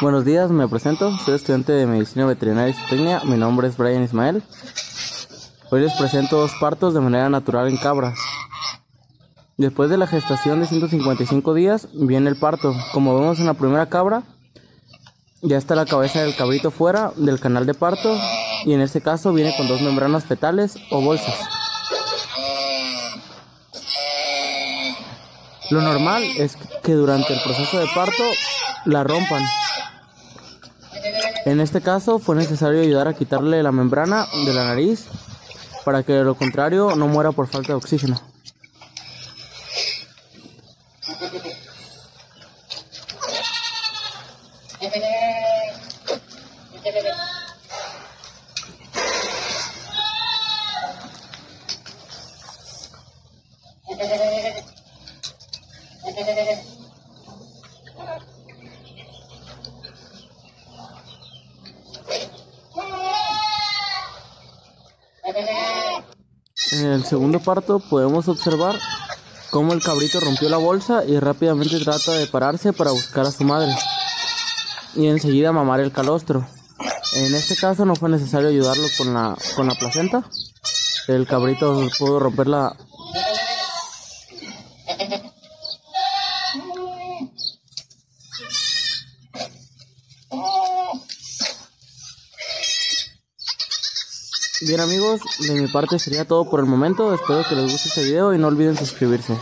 Buenos días, me presento. Soy estudiante de Medicina Veterinaria y Zootecnia. Mi nombre es Brian Ismael. Hoy les presento dos partos de manera natural en cabras. Después de la gestación de 155 días, viene el parto. Como vemos en la primera cabra, ya está la cabeza del cabrito fuera del canal de parto y en este caso viene con dos membranas fetales o bolsas. Lo normal es que durante el proceso de parto la rompan. En este caso fue necesario ayudar a quitarle la membrana de la nariz para que de lo contrario no muera por falta de oxígeno. En el segundo parto podemos observar cómo el cabrito rompió la bolsa y rápidamente trata de pararse para buscar a su madre y enseguida mamar el calostro. En este caso no fue necesario ayudarlo con la, con la placenta. El cabrito pudo romper la... Bien amigos, de mi parte sería todo por el momento. Espero que les guste este video y no olviden suscribirse.